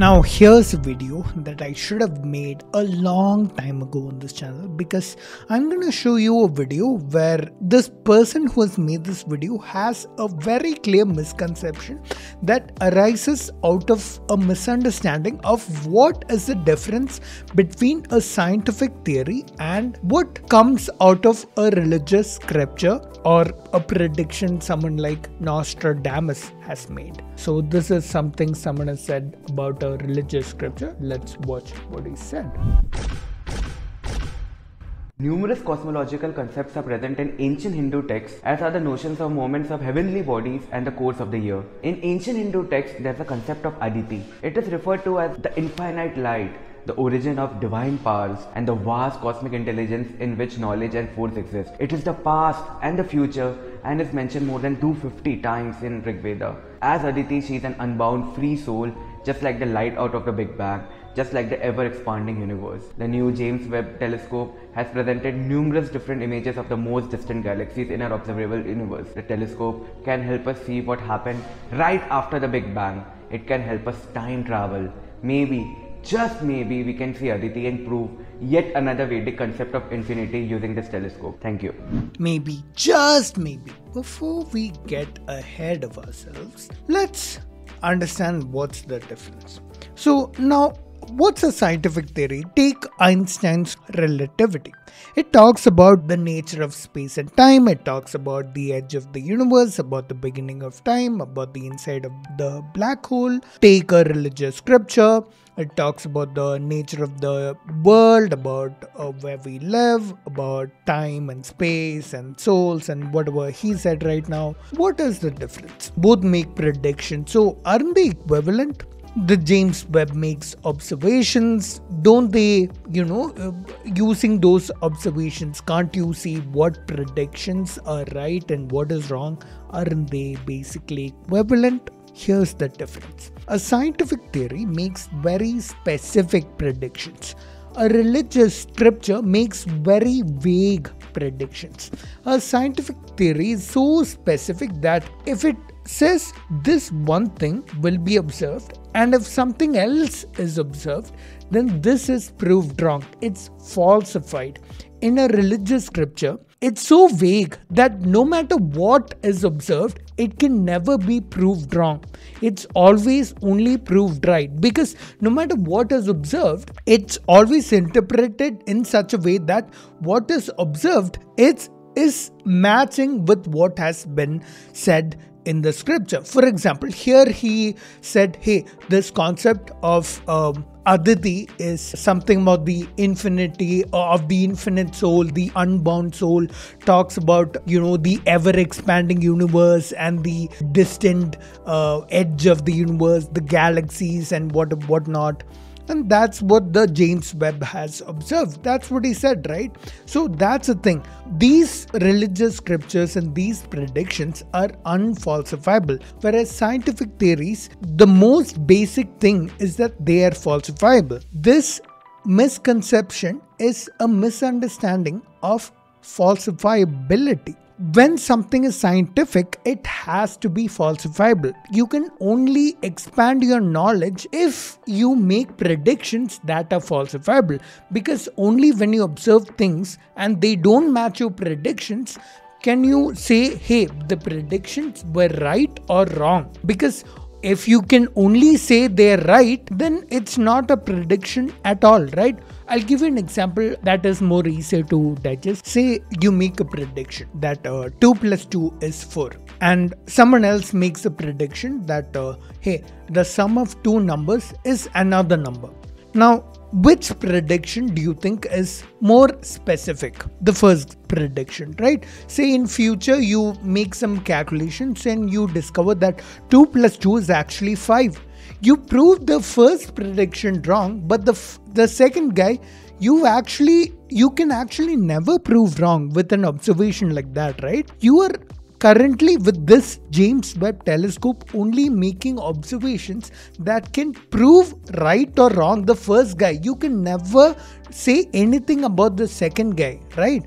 Now, here's a video that I should have made a long time ago on this channel because I'm going to show you a video where this person who has made this video has a very clear misconception that arises out of a misunderstanding of what is the difference between a scientific theory and what comes out of a religious scripture or a prediction someone like Nostradamus has made. So, this is something someone has said about a religious scripture. Let's watch what he said. Numerous cosmological concepts are present in ancient Hindu texts, as are the notions of moments of heavenly bodies and the course of the year. In ancient Hindu texts, there's a concept of Aditi. It is referred to as the infinite light, the origin of divine powers, and the vast cosmic intelligence in which knowledge and force exist. It is the past and the future and is mentioned more than 250 times in Rig Veda. As Aditi, she is an unbound free soul, just like the light out of the Big Bang, just like the ever expanding universe. The new James Webb telescope has presented numerous different images of the most distant galaxies in our observable universe. The telescope can help us see what happened right after the Big Bang. It can help us time travel. Maybe just maybe we can see Aditi and prove yet another Vedic concept of infinity using this telescope. Thank you. Maybe, just maybe, before we get ahead of ourselves, let's understand what's the difference. So, now what's a scientific theory? Take Einstein's relativity. It talks about the nature of space and time, it talks about the edge of the universe, about the beginning of time, about the inside of the black hole. Take a religious scripture, it talks about the nature of the world, about uh, where we live, about time and space and souls and whatever he said right now. What is the difference? Both make predictions. So, aren't they equivalent? The James Webb makes observations. Don't they, you know, uh, using those observations, can't you see what predictions are right and what is wrong? Aren't they basically equivalent? Here's the difference a scientific theory makes very specific predictions. A religious scripture makes very vague predictions. A scientific theory is so specific that if it says this one thing will be observed, and if something else is observed, then this is proved wrong. It's falsified. In a religious scripture, it's so vague that no matter what is observed, it can never be proved wrong. It's always only proved right because no matter what is observed, it's always interpreted in such a way that what is observed is is matching with what has been said in the scripture. For example, here he said, hey, this concept of um, Aditi is something about the infinity of the infinite soul, the unbound soul, talks about, you know, the ever expanding universe and the distant uh, edge of the universe, the galaxies and what whatnot. And that's what the James Webb has observed. That's what he said, right? So that's the thing. These religious scriptures and these predictions are unfalsifiable. Whereas scientific theories, the most basic thing is that they are falsifiable. This misconception is a misunderstanding of falsifiability when something is scientific, it has to be falsifiable. You can only expand your knowledge if you make predictions that are falsifiable. Because only when you observe things and they don't match your predictions, can you say, hey, the predictions were right or wrong? Because if you can only say they're right, then it's not a prediction at all, right? I'll give you an example that is more easier to digest. Say you make a prediction that uh, 2 plus 2 is 4, and someone else makes a prediction that, uh, hey, the sum of two numbers is another number. Now, which prediction do you think is more specific? The first prediction right? Say in future you make some calculations and you discover that 2 plus 2 is actually 5 you proved the first prediction wrong but the the second guy you actually you can actually never prove wrong with an observation like that right? You are currently with this James Webb telescope only making observations that can prove right or wrong the first guy. You can never say anything about the second guy right?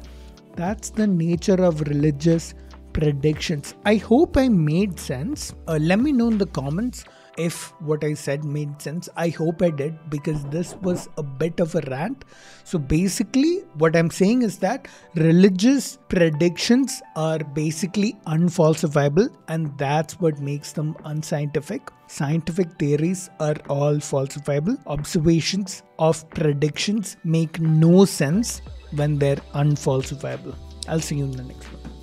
That's the nature of religious predictions. I hope i made sense. Uh, let me know in the comments if what I said made sense. I hope I did because this was a bit of a rant. So basically, what I'm saying is that religious predictions are basically unfalsifiable, and that's what makes them unscientific. Scientific theories are all falsifiable. Observations of predictions make no sense when they're unfalsifiable. I'll see you in the next one.